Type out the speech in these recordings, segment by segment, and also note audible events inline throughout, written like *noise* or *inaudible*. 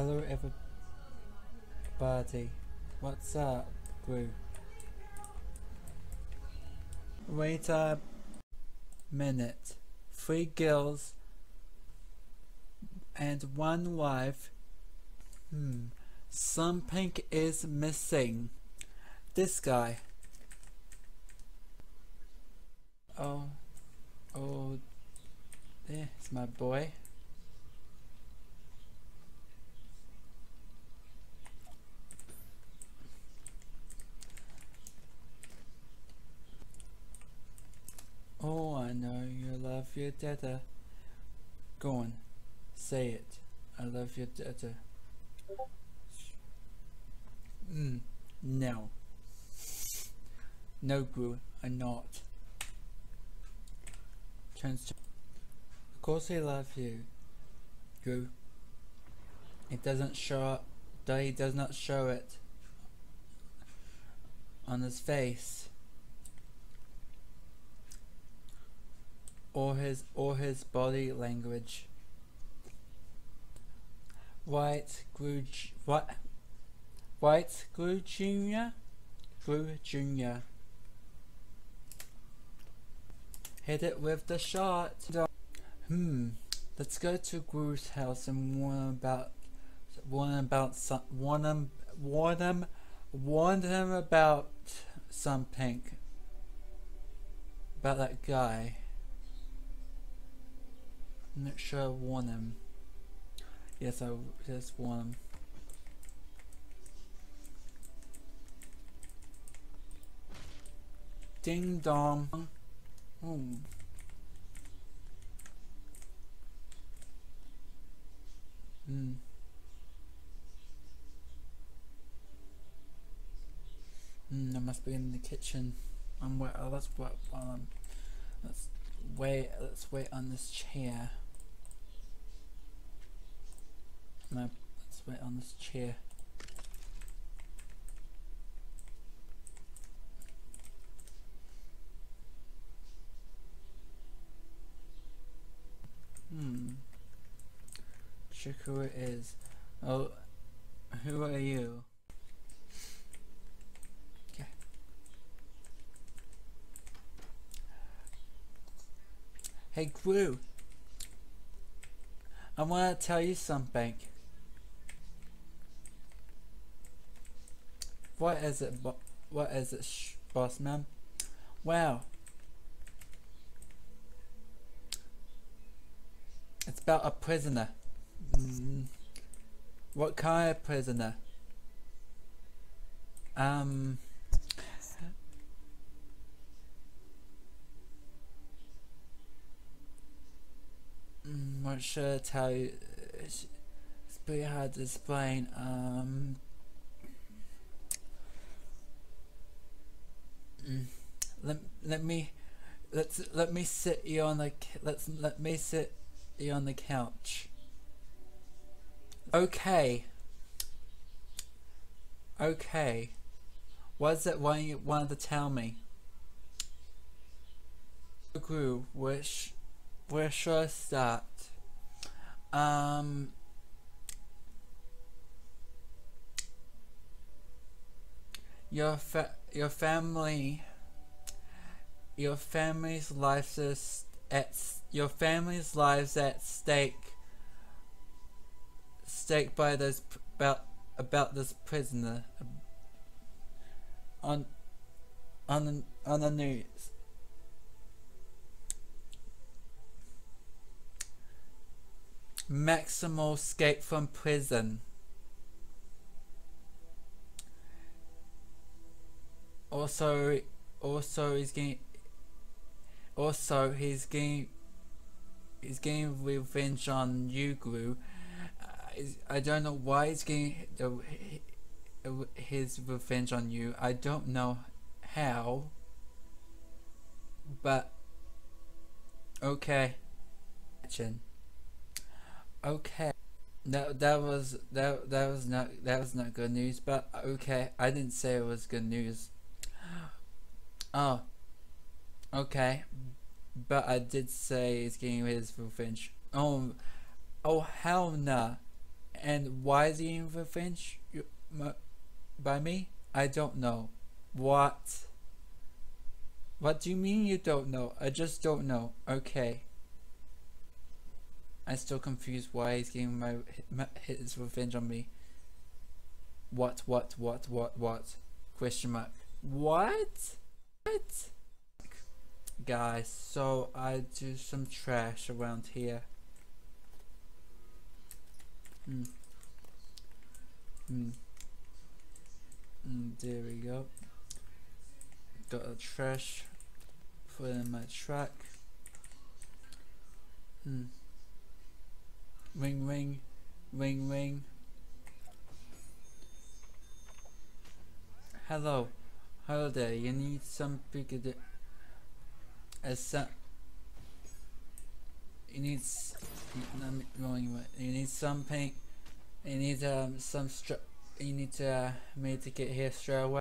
Hello everybody. What's up, Gru? Wait a minute. Three girls and one wife. Hmm. Something is missing. This guy. Oh. Oh. There's my boy. Oh, I know you love your dada. Go on, say it. I love your dada. Mm, no. No, Gru, I'm not. Trans of course he loves you, Gru. It doesn't show up, he does not show it on his face. Or his or his body language. White Gru what White Gru Junior Gru Junior Hit it with the shot. Hmm. Let's go to Gru's house and warn about warn about some warn him warn him warn him about something about that guy. I'm not sure I want him. Yes, I just want him. Ding dong. Oh. Hmm. Hmm, I must be in the kitchen. I'm wait. Oh, let's wait. Um, let's wait. Let's wait on this chair. No, let's wait on this chair. Hmm. Check who it is. Oh, who are you? Okay. Hey, Gru. I want to tell you something. What is it, what is it, boss man? Well, It's about a prisoner. Mm. What kind of prisoner? Um... Mm, what should I tell you? It's pretty hard to explain. Um... Mm. Let let me let's let me sit you on the let's let me sit you on the couch. Okay. Okay. What is it Why you wanted to tell me? Gru, which where should I start? Um your fa your family your family's lives is at your family's lives at stake stake by this about about this prisoner. On on the, on the news. Maximal escape from prison also also he's getting also he's getting he's getting revenge on Yugru. Uh, I don't know why he's getting his revenge on you. I don't know how, but okay. Okay. That that was that that was not that was not good news, but okay. I didn't say it was good news. Oh. Okay. But I did say he's getting his revenge. Oh, oh hell no. And why is he getting revenge you- m- by me? I don't know. What? What do you mean you don't know? I just don't know. Okay. I'm still confused why he's getting my, my his revenge on me. What? What? What? What? What? Question mark. What? What? Guys, so I do some trash around here. Hmm. Hmm. Mm, there we go. Got a trash. Put in my truck. Hmm. Ring ring. Ring ring. Hello. There. You need some bigger as some you need let me- you need some paint you need um some str- you need to uh, me to get here straight away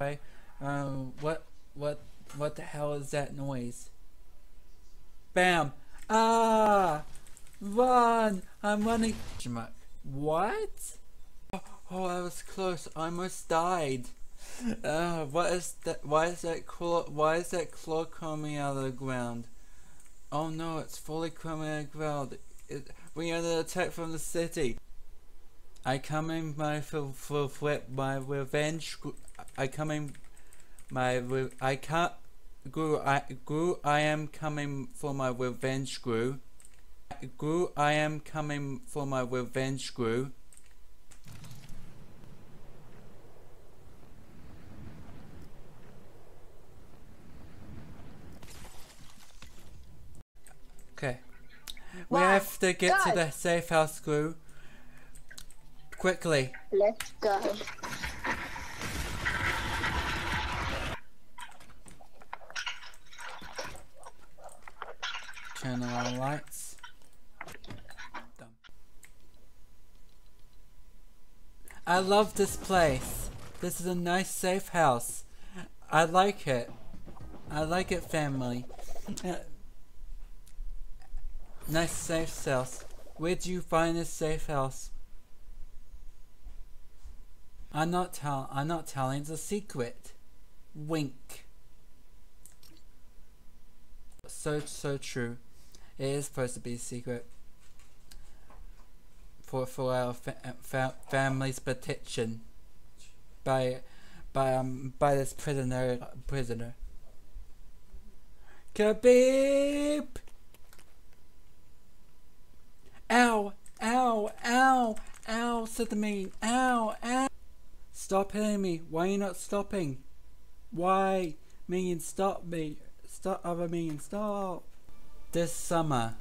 Right. Um. What? What? What the hell is that noise? Bam! Ah! Run! I'm running. What? Oh, oh, I was close. I almost died. Uh, what is that? Why is that claw? Why is that claw coming out of the ground? Oh no! It's fully coming out of the ground. It, we are under attack from the city. I come in my for for flip my revenge. I come in my I can't. Guru, I Guru, I am coming for my revenge, Guru. Guru, I am coming for my revenge, Guru. Okay. We have to get to the safe house, Guru. Quickly. Let's go. Turn on our lights. I love this place. This is a nice safe house. I like it. I like it family. *laughs* Nice safe house. Where do you find this safe house? I'm not tell I'm not telling it's a secret. Wink. So so true. It is supposed to be a secret. For for our fa- fa- family's protection. By by um by this prisoner prisoner. Khabib! Ow! Ow! Ow! Ow! Mean. Ow! Ow! Stop hitting me! Why are you not stopping? Why? Minion, stop me! Stop, other minion, stop! This summer.